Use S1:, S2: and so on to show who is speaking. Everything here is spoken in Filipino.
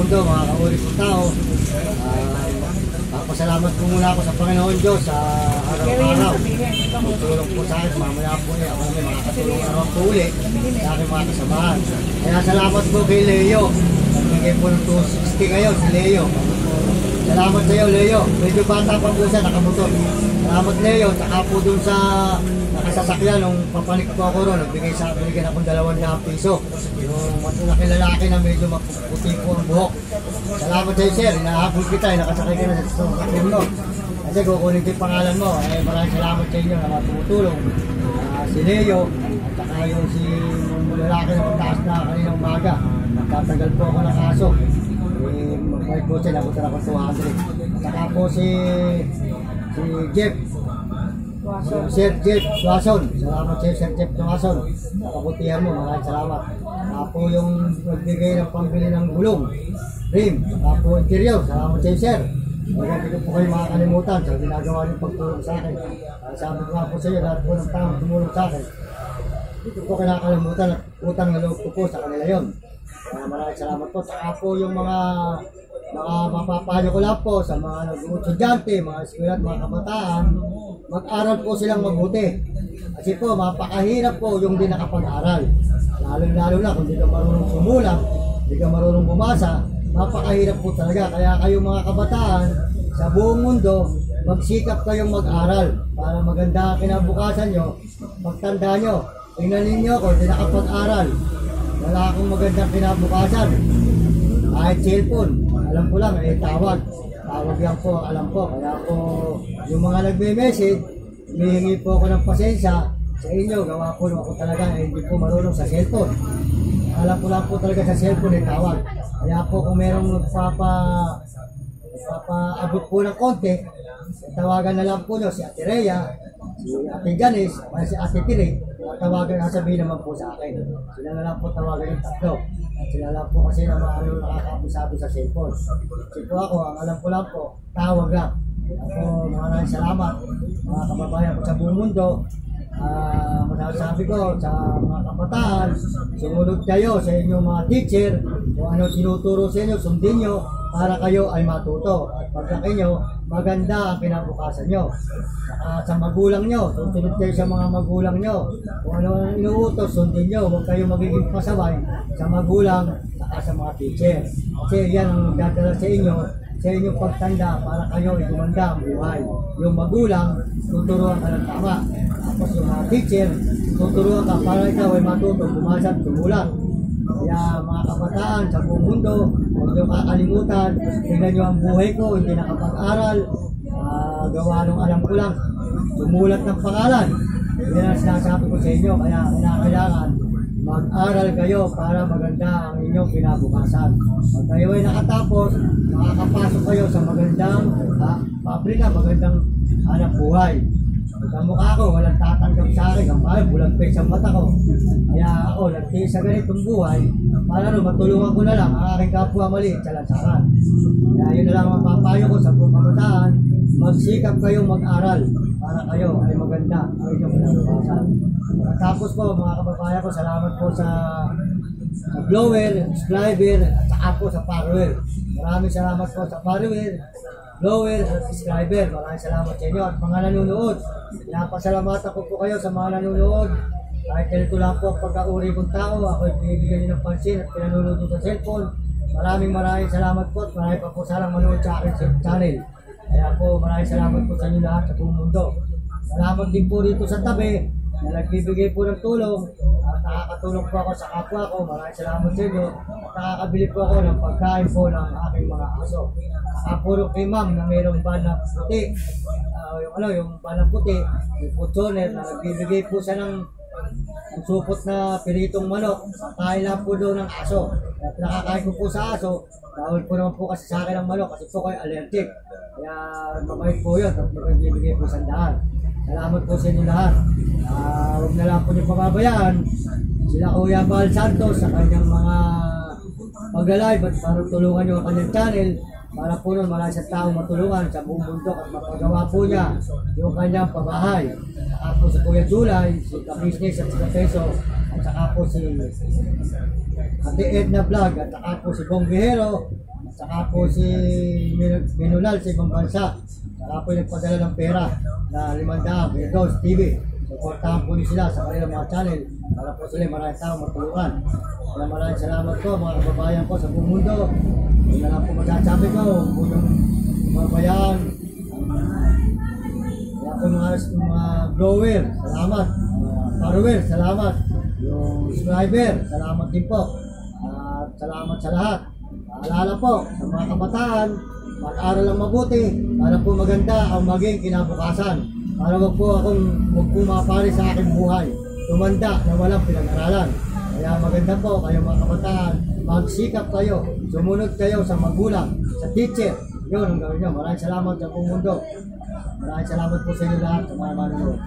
S1: mundo, mga kauri kong tao. Uh, Papasalamat po muna ako sa Panginoon Diyos sa araw-araw. Tutulong po sa akin, mamaya po eh, ako may makakatulong araw po uli sa aking mga kasamahan. Kaya salamat po kay Leo. Nagbigay po ng 260 ngayon si Leo. Salamat sa iyo, Leo. Medyo bata pa po siya, nakamotor. Salamat, Leo. Saka po dun sa nakasasakyan, nung papanik po ako ron, nagbigay sa akin, bigyan akong dalawang na piso. Yung matulaki lalaki na medyo mapuputi po ang buhok. Salamat sa iyo, sir. Inahabol kita, eh, nakasakay ka na sa sakyan mo. Kasi kukunin ko pangalan mo. Eh, maraming salamat sa inyo na tumutulong. Ah, si Leo, at saka yung si yung lalaki na pagtaas na kaninang umaga. Tatagal po ako ng kaso. Mabait po siya, nabutan ako 200. At saka po si si Jeff. Sir Jeff Tuason. Salamat sa iyo, Sir Jeff Tuason. Nakabutihan mo, maraming salamat. Saka po yung nagbigay ng pambili ng gulong. Rim. Saka po interior. Salamat sa iyo, Sir. Hindi ko po kayo makakalimutan sa ginagawa niyong pagtulong sa akin. Uh, sabi ko nga po sa iyo, lahat po ng tao tumulong sa akin. Hindi ko po kinakalimutan at utang na loob ko po sa kanila yon. Kaya maraming salamat po. Saka po yung mga mga mapapayo ko lang po sa mga nag-estudyante, mga eskwela at mga kabataan, mag-aral po silang mabuti. Kasi po, mapakahirap po yung di nakapag-aral. Lalo-lalo na kung di ka marunong sumulat, di ka marunong bumasa, napakahirap po talaga. Kaya kayong mga kabataan sa buong mundo, magsikap kayong mag-aral para maganda ang kinabukasan nyo. Pagtanda nyo, tingnan ninyo kung di nakapag-aral. Wala akong magandang kinabukasan. Kahit cellphone, alam ko lang, eh tawag. Tawag yan po, alam po. Kaya po, yung mga nagme-message, humihingi po ako ng pasensya sa inyo. Gawa po ako talaga, eh, hindi po marunong sa cellphone. Alam ko lang po talaga sa cellphone, eh tawag. Kaya po kung merong nagpapa papaabot po ng konti, tawagan na lang po nyo si Ate Rhea, si Ate Janice, o si Ate Tiri, tawagan na sabihin naman po sa akin. Sila na lang po tawagan yung tatlo. At sila lang po kasi na maano nakakabisabi sa cellphone. Kasi po ako, ang alam ko lang po, tawag lang. Ako, maraming salamat, mga kababayan ko sa buong mundo. Ah, masasabi ko sa mga kabataan, sumunod kayo sa inyong mga teacher, kung ano tinuturo sa inyo, sundin nyo para kayo ay matuto. At paglaki nyo, maganda ang kinabukasan nyo. Saka sa magulang nyo, susunod kayo sa mga magulang nyo. Kung ano ang inuutos, sundin nyo. Huwag kayo magiging pasaway sa magulang at sa mga teacher. Kasi yan ang magdadala sa inyo sa inyong pagtanda para kayo ay gumanda ang buhay. Yung magulang, tuturuan ka ng tama. Tapos yung mga teacher, tuturuan ka para ikaw ay matuto, bumasa at tumulat. Kaya mga kabataan sa buong mundo, huwag niyo kakalimutan, tingnan niyo ang buhay ko, hindi nakapag-aral, Ah, gawa nung alam ko lang, tumulat ng pangalan. Yan ang sinasabi ko sa inyo, kaya kailangan mag-aral kayo para maganda ang inyong kinabukasan. Pag kayo ay nakatapos, makakapasok kayo sa magandang uh, pabrika, magandang hanap buhay. Sa mukha ko, walang tatanggap sa akin. Ang bahay, bulang face ang mata ko. Kaya ako, nagtiis sa ganitong buhay, para no, matulungan ko na lang ang aking kapwa maliit sa lansaran. Kaya yun na lang ang mapapayo ko sa buong kabataan. Magsikap kayong mag-aral para kayo ay maganda ang inyong kinabukasan. Tapos po, mga kababayan ko, salamat po sa sa blower, subscriber, at saka po sa follower. Maraming salamat po sa follower, blower, at subscriber. Maraming salamat sa inyo at mga nanonood. Pinapasalamatan ko po kayo sa mga nanonood. Kahit ganito lang po ang pagkauri kong tao, ako ay binibigyan niyo ng pansin at pinanonood ko sa cellphone. Maraming maraming salamat po at marami pa po salang manood sa aking channel. Kaya po maraming salamat po sa inyo lahat sa buong mundo. Salamat din po rito sa tabi na nagbibigay po ng tulong at nakakatulong po ako sa kapwa ko. Maraming salamat sa inyo at nakakabili po ako ng pagkain po ng aking mga aso. Nakapulong kay ma'am na mayroong ban na puti. Ah, yung ano, yung ban na puti, yung putoner na nagbibigay po siya ng ang supot na piritong manok, kain lang po doon ng aso. Kaya nakakain ko po sa aso, dahil po naman po kasi sa akin ng manok kasi po kayo allergic. Kaya mabait po yun, at magbibigay po sa daan. Salamat po sa inyo lahat. Ah, huwag na lang po niyo pababayaan. Sila Kuya Bal Santos sa kanyang mga pag-live at para tulungan niyo ang kanyang channel para po nun marami sa tao matulungan sa buong mundo at mapagawa po niya yung kanyang pabahay. Saka po si Kuya Julay, si Kabisnes at si Kapeso, at saka po si Ate Edna Vlog, at saka po si Bong Guerrero, at saka po si Min- Minulal sa ibang bansa. Saka po yung nagpadala ng pera na limandaan, Virgos TV. Supportahan po niyo sila sa kanilang mga channel para po sila maraming tao matulungan. Kaya maraming salamat po mga kababayan ko sa buong mundo. Yun na lang po masasabi ko, po yung kababayan, kaya po mga, mga grower, salamat. Mga salamat. Yung subscriber, salamat din po. At salamat sa lahat. Paalala po sa mga kabataan, mag-aral lang mabuti para po maganda ang maging kinabukasan. Para wag po akong wag po mapari sa aking buhay. Tumanda na walang pinag-aralan. Kaya maganda po kayo mga kabataan, magsikap kayo, sumunod kayo sa magulang, sa teacher. Yun ang gawin nyo. Maraming salamat sa buong mundo. Maraming salamat po sa inyo lahat sa mga manonood.